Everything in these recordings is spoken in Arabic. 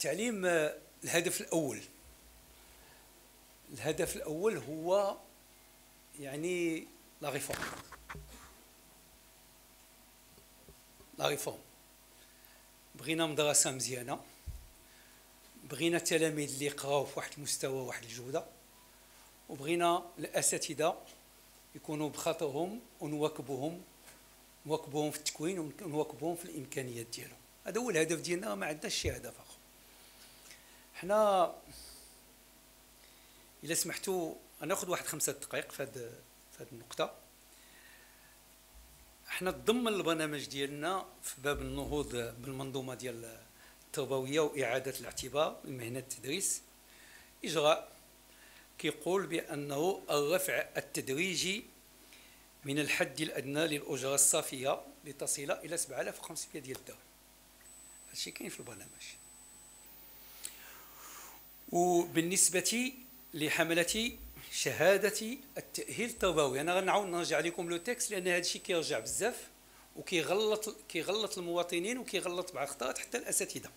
التعليم آه، الهدف الأول. الهدف الأول هو يعني la réforme. la réforme. بغينا مدرسة مزيانة. بغينا التلاميذ اللي يقراو في واحد المستوى واحد الجودة. وبغينا الأساتذة يكونوا بخاطرهم ونواكبوهم. نواكبوهم في التكوين ونواكبوهم في الإمكانيات ديالهم. هذا هو الهدف ديالنا ما عندناش شي هدف آخر. حنا إلا سمحتوا غناخذ واحد خمسة دقائق في هذه النقطة. حنا ضمن البرنامج ديالنا في باب النهوض بالمنظومة ديال التربوية وإعادة الاعتبار لمهنة التدريس. إجراء كيقول بأنه الرفع التدريجي من الحد الأدنى للأجرة الصافية لتصل إلى 7500 ديال الدرهم هادشي كاين في البرنامج. وبالنسبة لحملة شهادة التأهيل التربوي أنا غنعاود نرجع لكم لو تكست لأن هذا الشيء كيرجع بزاف وكيغلط كيغلط المواطنين وكيغلط بعض الخطرات حتى الأساتذة.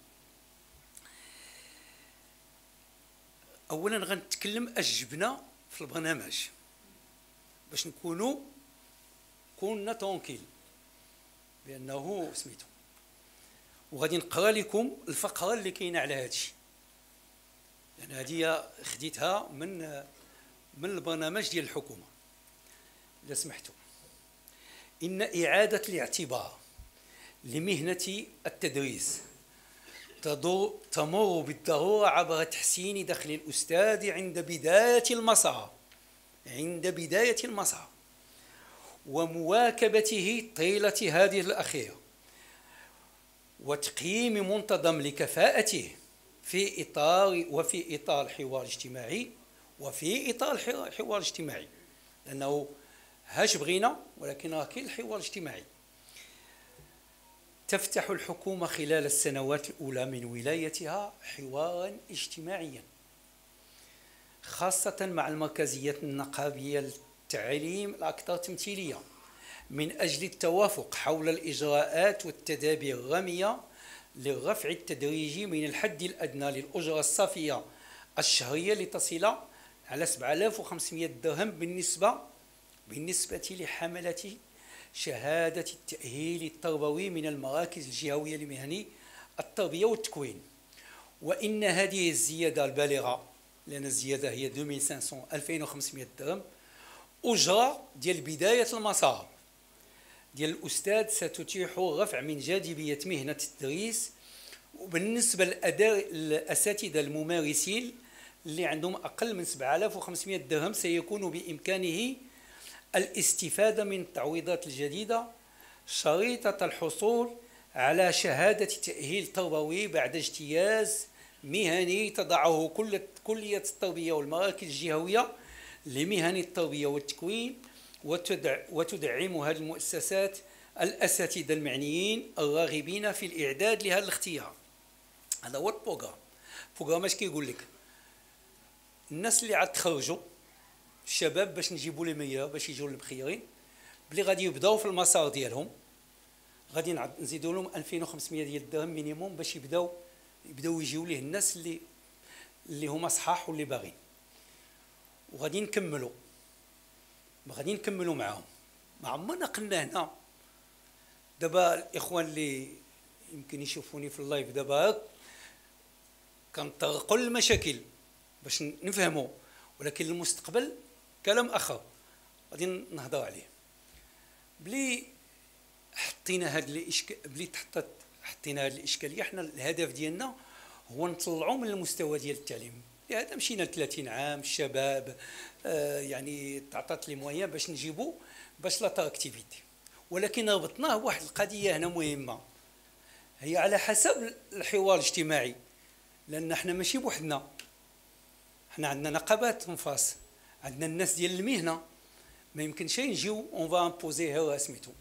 اولا غنتكلم اش جبنا في البرنامج باش نكونوا كنا تونكيل بأنه سميتو. وغادي نقرأ لكم الفقرة اللي كاينة على هذا الشيء. لأن هذه خديتها من من البرنامج ديال الحكومة. إذا سمحتوا إن إعادة الاعتبار لمهنة التدريس تمر بالضرورة عبر تحسين دخل الأستاذ عند بداية المسار. عند بداية المسار. ومواكبته طيلة هذه الأخيرة وتقييم منتظم لكفاءته في إطار وفي إطار الحوار الاجتماعي وفي إطار الحوار الاجتماعي. لأنه هاش بغينا ولكن راه كاين الحوار الاجتماعي. تفتح الحكومة خلال السنوات الأولى من ولايتها حوارا اجتماعيا خاصة مع المركزية النقابية للتعليم الأكثر تمثيلية من أجل التوافق حول الإجراءات والتدابير الرامية للرفع التدريجي من الحد الأدنى للأجرة الصافية الشهرية لتصل على 7500 درهم بالنسبة بالنسبة لحملة شهادة التأهيل التربوي من المراكز الجهوية لمهني التربية والتكوين. وإن هذه الزيادة البالغة لأن الزيادة هي 2500 2500 درهم أجرة ديال بداية المسار. ديال الأستاذ ستتيح الرفع من جاذبية مهنة التدريس وبالنسبة للأساتذة الممارسين اللي عندهم أقل من 7500 درهم سيكون بإمكانه الاستفادة من التعويضات الجديدة شريطة الحصول على شهادة تأهيل تربوي بعد اجتياز مهني تضعه كل كلية التربية والمراكز الجهوية لمهن التربية والتكوين وتدعم هذه المؤسسات الأساتذة المعنيين الراغبين في الإعداد لهذا الاختيار. هذا هو ال programme. ال programme اش كيقول لك؟ الناس اللي عاد تخرجوا الشباب باش نجيبوا les meilleurs باش يجيو المخيرين بلي غادي يبداو في المسار ديالهم غادي نزيدوا لهم 2500 ديال الدرهم minimum باش يبداو يبداو يجيو ليه الناس اللي اللي هما صحاح واللي باغيين. وغادي نكملوا غادي نكملوا معاهم. ما عمرنا قلنا هنا. دابا الإخوان اللي يمكن يشوفوني في ال live دابا كنطرقوا المشاكل باش نفهموا ولكن المستقبل كلام آخر. غادي نهضر عليه. بلي حطينا هاد الاشكال بلي تحطت حطينا هاد الإشكالية. حنا الهدف ديالنا هو نطلعوا من المستوى ديال التعليم. لهذا مشينا ل 30 عام الشباب آه يعني تعطات les moyens باش نجيبوا باش l'attractivité ولكن ربطناه بواحد القضية هنا مهمة. هي على حسب الحوار الاجتماعي. لأن إحنا ماشي بوحدنا. إحنا عندنا نقابات en face عندنا الناس ديال المهنة. ما يمكنش نجيو on va imposer سميتو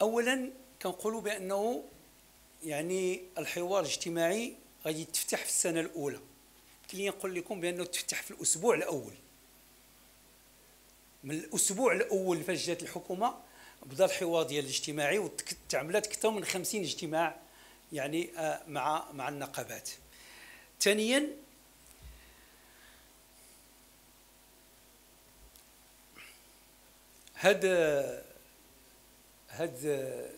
اولا كنقولوا بأنه يعني الحوار الاجتماعي غادي يتفتح في السنة الأولى. يمكن لي نقول لكم بأنه تفتح في الأسبوع الأول. من الأسبوع الأول فاش جات الحكومة بدا الحوار ديال الاجتماعي وتعملت أكثر من 50 اجتماع يعني آه، مع مع النقابات. ثانيا هاد هاد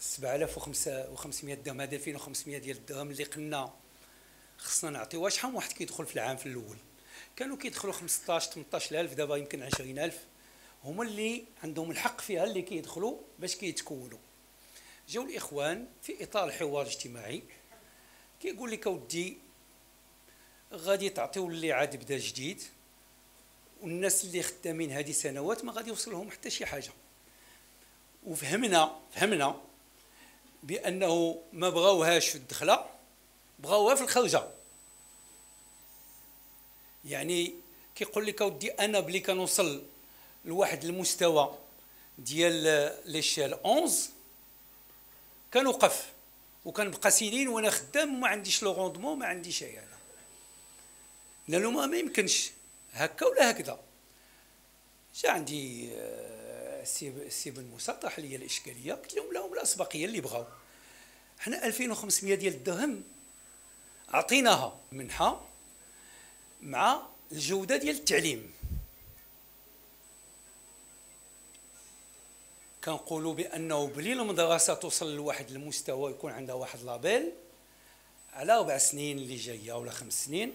7500 درهم هاد 2500 ديال الدرهم اللي قلنا خصنا نعطيوها شحال واحد كيدخل في العام في الأول؟ كانوا كيدخلوا 15 18000 دابا يمكن 20000 هما اللي عندهم الحق فيها اللي كيدخلوا باش كيتكونوا جاو الإخوان في إطار الحوار الاجتماعي كيقول لك أودي غادي تعطيو اللي عاد بدا جديد والناس اللي خدامين هذه سنوات ما غادي يوصل لهم حتى شي حاجة. وفهمنا فهمنا بأنه ما بغاوهاش في الدخلة بغاوها في الخرجه يعني كيقول لك أودي أنا بلي كنوصل لواحد المستوى ديال ليشيل 11 كنوقف وكنبقى سنين وأنا خدام وما عنديش لو روندمون ما عنديش أي هذا لأنه ما, يمكنش. هكا ولا هكذا. جا عندي السي آه، بن موسى طرح لي الإشكالية قلت لهم لهم الأسبقية اللي بغاو. حنا 2500 ديال الدرهم عطيناها منحة مع الجودة ديال التعليم. كنقولوا بأنه بلي المدرسة توصل لواحد المستوى يكون عندها واحد لابيل على أربع سنين اللي جاية ولا خمس سنين.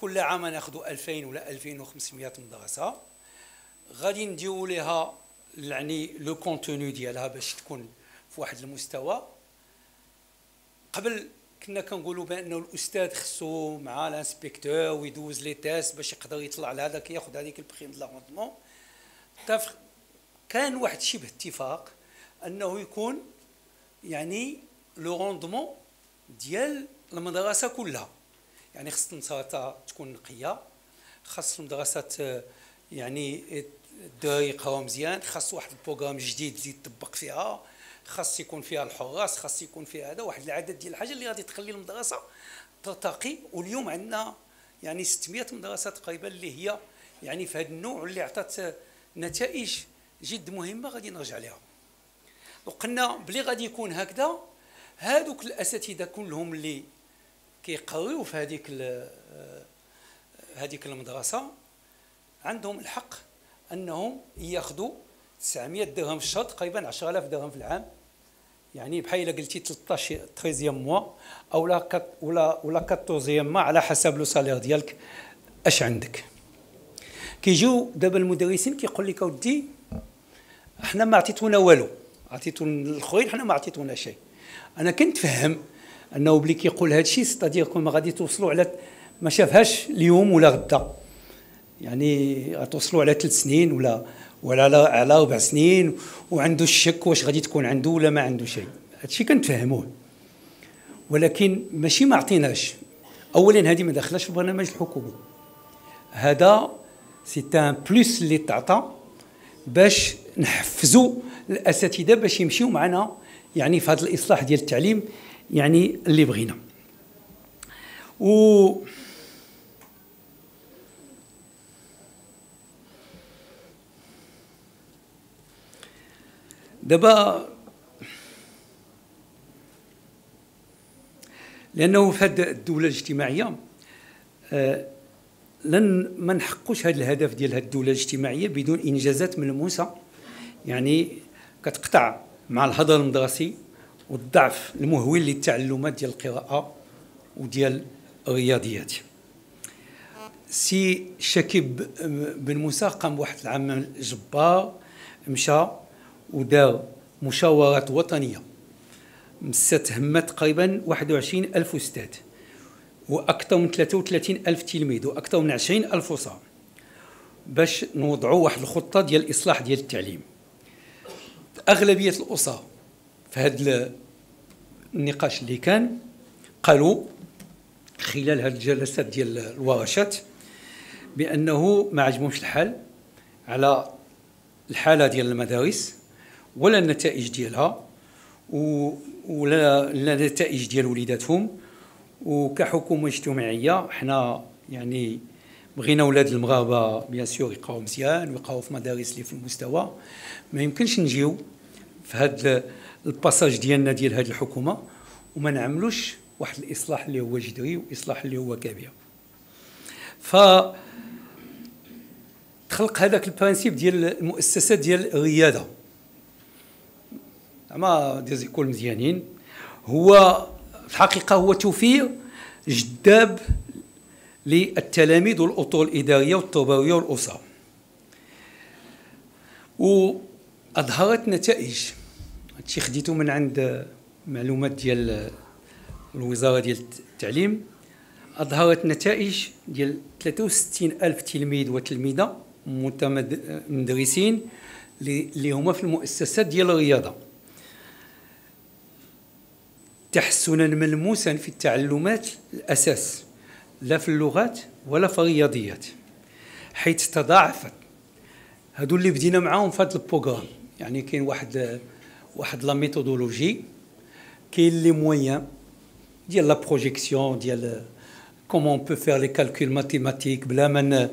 كل عام ناخذوا 2000 ولا 2500 مدرسة. غادي نديروا لها يعني لو كونتوني ديالها باش تكون في واحد المستوى. قبل كنا كنقولوا بأنه الأستاذ خصو مع ال inspecteur ويدوز les tests باش يقدر يطلع لهذاك ياخذ هذيك ال prime de rendement كان واحد شبه اتفاق أنه يكون يعني le rendement ديال المدرسة كلها. يعني خص المدرسة تكون نقية خاص المدرسة يعني الدراري يقراو مزيان خاص واحد ال programme جديد يطبق فيها. خاص يكون فيها الحراس خاص يكون فيها هذا واحد العدد ديال الحاجة اللي غادي تخلي المدرسة ترتقي. واليوم عندنا يعني 600 مدرسة تقريبا اللي هي يعني في هذا النوع اللي عطات نتائج جد مهمة غادي نرجع لها وقلنا بلي غادي يكون هكذا هذوك الأساتذة كلهم اللي كيقريو في هذيك هذيك المدرسة عندهم الحق أنهم ياخذوا 900 درهم في الشهر تقريبا 10000 درهم في العام. يعني بحال إلا قلتي 13 13 موا أو لا ولا ولا 14 موا على حسب لو سالير ديالك أش عندك. كيجيو دابا المدرسين كيقول لك أودي إحنا ما عطيتونا والو. عطيتونا الاخرين حنا ما عطيتونا شيء أنا كنت فهم أنه بلي كيقول هذا الشيء ستادير ما غادي توصلوا على ما شافهاش اليوم ولا غدا. يعني غتوصلوا على ثلاث سنين ولا ولا على أربع سنين وعنده الشك واش غادي تكون عنده ولا ما عنده شيء. هادشي كنتفهموه ولكن ماشي ما عطيناش. اولا هذه ما داخلاش في البرنامج الحكومي. هذا سي ان بلوس اللي تعطى باش نحفزوا الأساتذة باش يمشيو معنا يعني في هذا الإصلاح ديال التعليم يعني اللي بغينا. و دابا لأنه في هذه الدولة الاجتماعية. آه، لن ما نحققوش هذا الهدف ديال هذه الدولة الاجتماعية بدون إنجازات ملموسه يعني كتقطع مع الهدر المدرسي والضعف المهول للتعلمات ديال القراءة وديال الرياضيات. سي شكيب بن موسى قام بواحد العمل جبار مشى ودار مشاورات وطنية. مست همات تقريبا 21 ألف أستاذ. وأكثر من 33 ألف تلميذ وأكثر من 20 ألف أسرة باش نوضعوا واحد الخطة ديال الإصلاح ديال التعليم. أغلبية الأسر في هذا النقاش اللي كان قالوا خلال هذه الجلسات ديال الورشات بأنه ما عجبهمش الحال على الحالة ديال المدارس. ولا النتائج ديالها ولا النتائج ديال وليداتهم. وكحكومة اجتماعية حنا يعني بغينا ولاد المغاربة bien sûr يقراو مزيان ويقراو في مدارس اللي في المستوى. ما يمكنش نجيو في هذا ال passage ديالنا ديال هذه الحكومة وما نعملوش واحد الإصلاح اللي هو جذري وإصلاح اللي هو كبير. ف تخلق هذاك ال principe ديال المؤسسات ديال الريادة زعما des écoles مزيانين. هو في الحقيقة هو توفير جذاب للتلاميذ والاطر الاداريه والتربويه والأسرة. وأظهرت نتائج. هادشي خديته من عند معلومات ديال الوزارة ديال التعليم. أظهرت نتائج ديال 63 ألف تلميذ وتلميذة مدرسين اللي هما في المؤسسات ديال الريادة. تحسنا ملموسا في التعلمات الأساس لا في اللغات ولا في الرياضيات حيث تضاعفت. هادو اللي بدينا معاهم في هذا ال programme. يعني كاين واحد واحد la méthodologie كاين les moyens ديال la projection ديال comment peut faire les calculs mathématiques بلا ما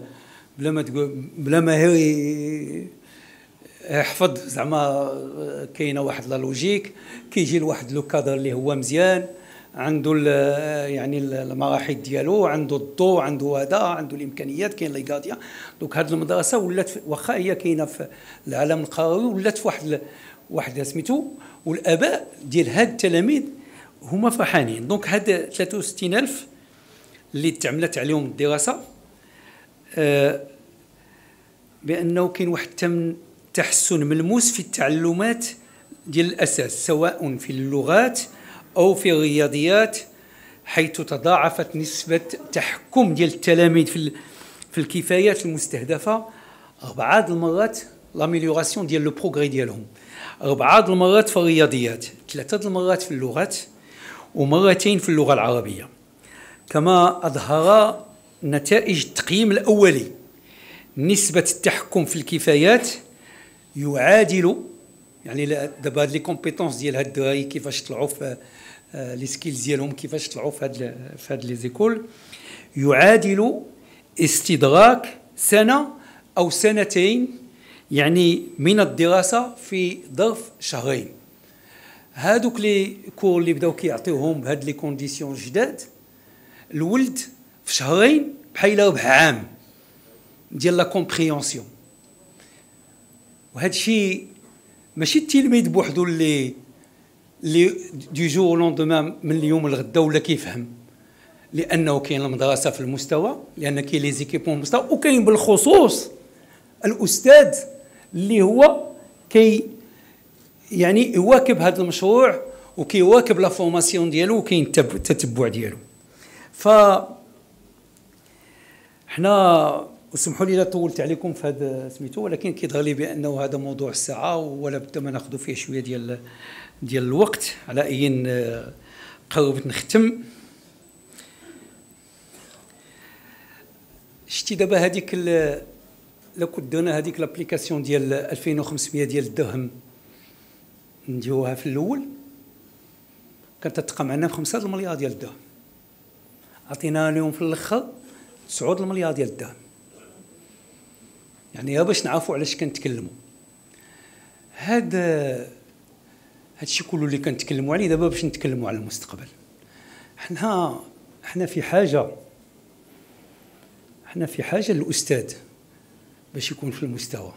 بلا ما تقول بلا ما هي يحفظ زعما كاينة واحد la logique كيجي لواحد le cadre اللي هو مزيان عنده يعني المراحل ديالو عنده الضوء عنده هذا عنده الإمكانيات كاين les radiateurs donc هذه المدرسة ولات واخا هي كاينة في العالم القروي ولات في واحد واحد سميتو والآباء ديال هاد التلاميذ هما فرحانين. donc هاد 63000 اللي تعملت عليهم الدراسة آه بأنه كاين واحد التم تحسن ملموس في التعلمات ديال الأساس سواء في اللغات أو في الرياضيات حيث تضاعفت نسبة التحكم ديال التلاميذ في في الكفايات المستهدفة. أربعة المرات l'amélioration ديال le progrès ديالهم. أربعة المرات في الرياضيات ثلاثة المرات في اللغات ومرتين في اللغة العربية. كما أظهر نتائج التقييم الأولي نسبة التحكم في الكفايات يعادل يعني دابا هاد les compétences ديال هاد الدراري كيفاش طلعوا في آه، les skills ديالهم كيفاش طلعوا في هاد في هاد les écoles. يعادل استدراك سنة أو سنتين يعني من الدراسة في ظرف شهرين. هادوك les cours اللي بداو كيعطيوهم بهاد les conditions جداد الولد في شهرين بحال ربع عام ديال la compréhension وهذا الشيء ماشي التلميذ بوحدو اللي اللي du jour au lendemain من اليوم لغدا ولا كيفهم. لأنه كاين المدرسة في المستوى لأن كاين les équipements مستوى وكاين بالخصوص الأستاذ اللي هو كي يعني يواكب هذا المشروع وكيواكب la formation ديالو وكاين التتبع ديالو. ف حنا وسمحوا لي لا طولت عليكم في هذا سميتو ولكن كيظهر لي بأنه هذا موضوع الساعة ولا بد ما ناخذ فيه شوية ديال ديال الوقت على أي قربت نختم. شتي دابا هذيك لو كنت درنا هذيك لابليكاسيون ديال 2500 ديال الدرهم نديروها في الأول كانت تتقى معنا ب 5 المليار ديال الدرهم. عطينا لهم في الأخر 9 المليار ديال الدرهم. يعني باش نعرفوا علاش كنتكلموا. هذا هادشي كله اللي كنتكلموا عليه دابا باش نتكلموا على المستقبل. حنا حنا في حاجة حنا في حاجة للاستاذ باش يكون في المستوى.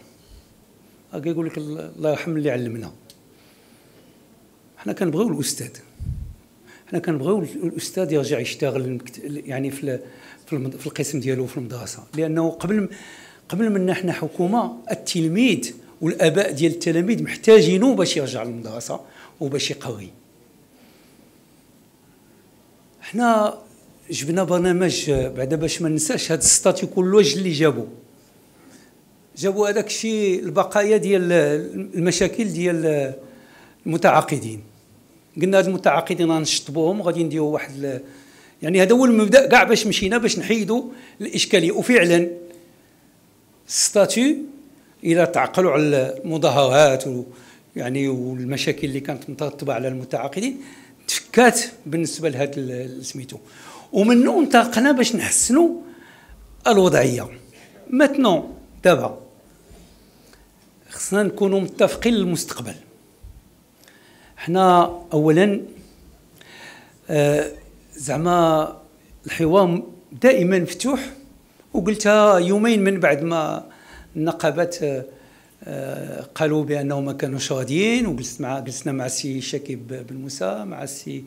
هكا يقول لك الله يرحم اللي علمنا. حنا كنبغيو الأستاذ. حنا كنبغيو الأستاذ يرجع يشتغل يعني في في القسم ديالو في المدرسة. لأنه قبل قبل منا حنا حكومة التلميذ والآباء ديال التلاميذ محتاجينه باش يرجع للمدرسة وباش يقوي. حنا جبنا برنامج بعدا باش ما ننساش هذا ال statut كلوج اللي جابوا جابوا هذاك الشيء البقايا ديال المشاكل ديال المتعاقدين. قلنا هاد المتعاقدين غنشطبوهم وغادي نديروا واحد يعني هذا هو المبدأ كاع باش مشينا باش نحيدوا الإشكالية. وفعلا statut إلى تعقلوا على المظاهرات يعني والمشاكل اللي كانت مترتبة على المتعاقدين تفكات بالنسبة لهذا سميتو. ومنه انطلقنا باش نحسنوا الوضعية. ماتنو دابا خصنا نكونوا متفقين للمستقبل. حنا اولا آه زعما الحوار دائما مفتوح. وقلتها يومين من بعد ما النقابات آه، قالوا بانه ما كانوش راضيين وجلست مع جلسنا مع السي شكيب بن موسى مع السي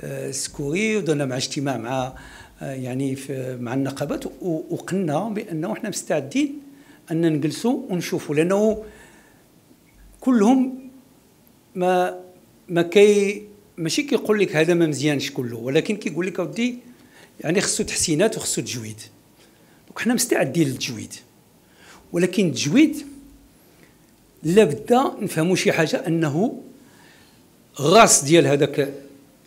آه، سكوري ودرنا مع اجتماع مع آه، يعني مع النقابات وقلنا بأنه إحنا مستعدين أن نجلسوا ونشوفوا لأنه كلهم ما ما كي ماشي كيقول لك هذا ما مزيانش كله ولكن كيقول لك أودي يعني خصو تحسينات وخصو تجويد. دونك حنا مستعدين للتجويد. ولكن التجويد لابد نفهموا شي حاجة أنه غاس ديال هذاك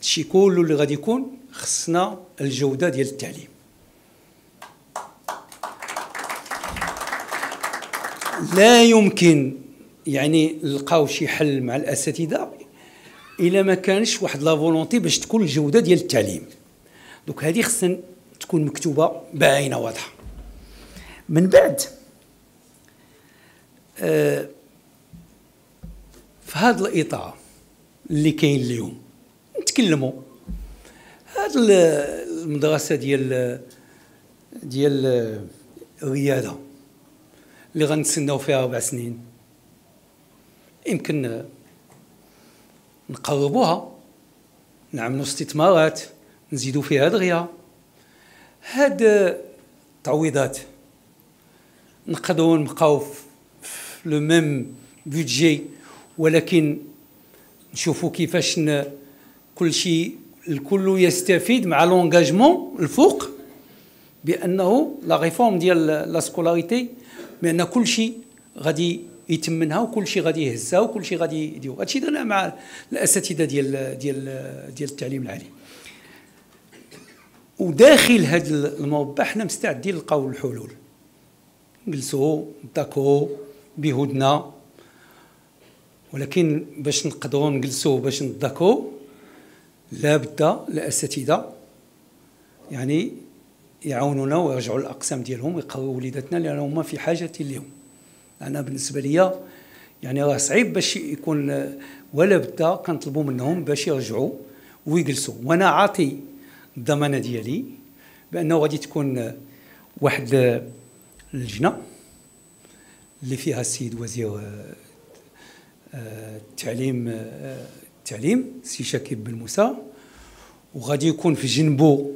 الشيء كله اللي غادي يكون خصنا الجودة ديال التعليم. لا يمكن يعني نلقاو شي حل مع الأساتذة إلا ما كانش واحد لا فولونتي باش تكون الجودة ديال التعليم. دوك هذه خصنا تكون مكتوبة باينه واضحة. من بعد. آه في هذا الاطار اللي كاين اليوم نتكلموا هذه المدرسة ديال ديال الرياده اللي غنتسناو فيها أربع سنين يمكن نقربوها نعملوا استثمارات نزيدوا فيها دغيا هاد التعويضات نقدروا نبقاو في لو ميم بودجي ولكن نشوفوا كيفاش كل شيء الكل يستفيد مع لونجاجمون الفوق بأنه la réforme ديال la scolarité بأن كل شيء غادي يتم منها وكل شيء غادي يهزها وكل شيء غادي يديروا هادشي درنا مع الأساتذة ديال ديال ديال التعليم العالي. وداخل هذا المربع حنا مستعدين نلقاو الحلول. نجلسوا نتاكو بهدنه ولكن باش نقدروا نجلسوا باش نتذاكروا لابد الاساتذه يعني يعاونونا ويرجعوا الاقسام ديالهم ويقروا وليداتنا لانهم في حاجة لهم أنا بالنسبة لي يعني راه صعيب باش يكون ولا بدا كنطلبوا منهم باش يرجعوا ويجلسوا وأنا عاطي الضمانة ديالي بأنه غادي تكون واحد اللجنه اللي فيها السيد وزير التعليم التعليم سي شكيب بن موسى. وغادي يكون في جنبو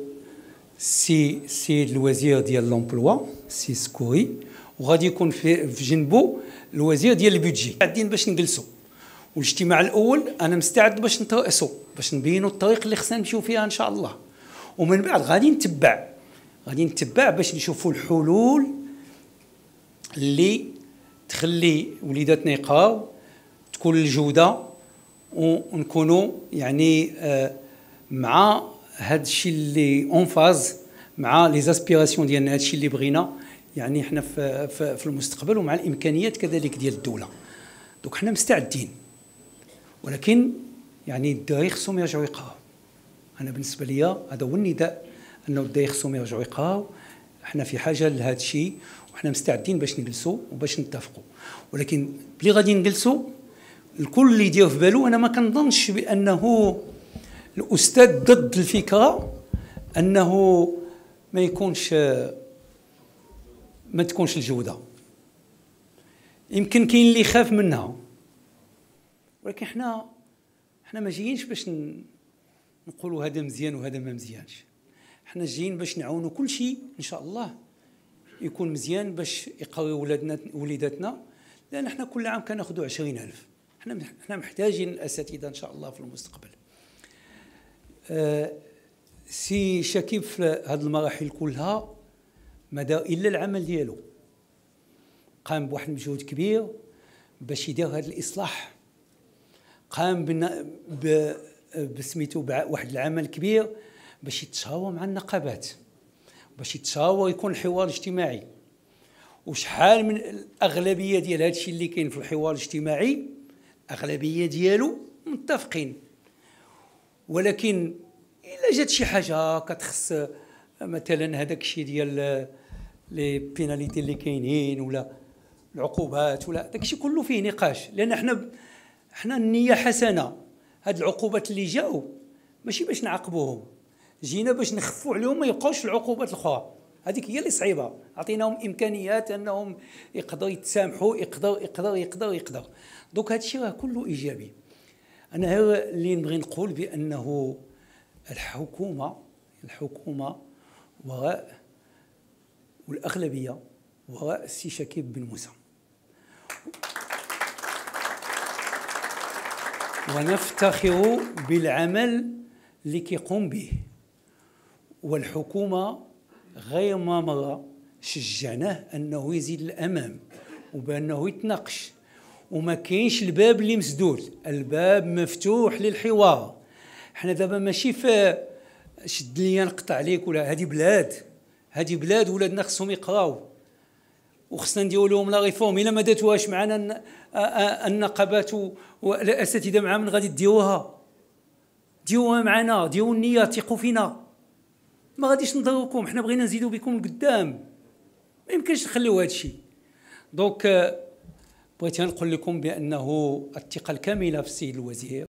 سي السيد الوزير ديال l'emploi سي سكوري. وغادي يكون في, في جنبو الوزير ديال ال budget. قاعدين باش نجلسوا والاجتماع الأول أنا مستعد باش نترأسوا باش نبينوا الطريق اللي خصنا نمشيو فيها إن شاء الله. ومن بعد غادي نتبع غادي نتبع باش نشوفوا الحلول اللي تخلي وليداتنا يقراو تكون الجودة ونكونوا يعني آه، مع هذا الشيء اللي en phase مع les aspirations ديالنا هذا الشيء اللي بغينا. يعني إحنا في, في, في المستقبل ومع الإمكانيات كذلك ديال الدولة. donc حنا مستعدين. ولكن يعني الدراري خصهم يرجعوا يقراو أنا بالنسبة لي هذا هو النداء أنه الدراري خصهم يرجعوا يقراو إحنا في حاجة لهذا الشيء وحنا مستعدين باش نجلسوا وباش نتفقوا ولكن بلي غادي نجلسوا الكل اللي يدير في بالو أنا ما كنظنش بأنه الأستاذ ضد الفكرة أنه ما يكونش ما تكونش الجودة. يمكن كاين اللي يخاف منها. ولكن حنا حنا ما جايينش باش نقولوا هذا مزيان وهذا ما مزيانش. حنا جايين باش نعاونوا كل شيء إن شاء الله. يكون مزيان باش يقوي ولادنا وليداتنا. لأن حنا كل عام كناخذوا 20000 إحنا إحنا محتاجين الأساتذة إن شاء الله في المستقبل. آه سي شكيب في هذه المراحل كلها دار إلا العمل ديالو. قام بواحد المجهود كبير باش يدير هذا الإصلاح. قام بسميتو بواحد العمل كبير باش يتشاور مع النقابات باش يتشاور يكون الحوار الاجتماعي. وشحال من الأغلبية ديال هذا الشيء اللي كاين في الحوار الاجتماعي اغلبيه ديالو متفقين. ولكن إلا جات شي حاجة كتخص مثلا هذاك الشيء ديال les pénalités اللي كاينين ولا العقوبات ولا داك الشيء كله فيه نقاش. لأن إحنا إحنا النية حسنة. هاد العقوبات اللي جاو ماشي باش نعاقبوهم. جينا باش نخفوا عليهم ما يبقاوش العقوبات الأخرى. هذيك هي اللي صعيبة. عطيناهم إمكانيات أنهم يقدروا يتسامحوا يقدروا يقدروا يقدروا يقدروا. donc هذا الشيء راه كله إيجابي. أنا اللي نبغي نقول بأنه الحكومة الحكومة وراء والأغلبية وراء السي شكيب بن موسى. ونفتخر بالعمل اللي كيقوم به. والحكومة غير ما مرة شجعناه أنه يزيد الأمام وبأنه يتناقش. وما كاينش الباب اللي مسدود الباب مفتوح للحوار. حنا دابا ماشي في شد لي نقطع ليك ولا هذه بلاد هذه بلاد ولادنا خصهم يقراو. وخصنا نديروا لهم la réforme. إلا ما درتوهاش معنا النقابات والأساتذة مع من غادي ديروها. ديروها معنا ديروا النيه ثقوا فينا. ما غاديش نضروكم حنا بغينا نزيدوا بكم لقدام ما يمكنش نخليو هذا الشيء donc بغيت نقول لكم بأنه الثقة الكاملة في السيد الوزير.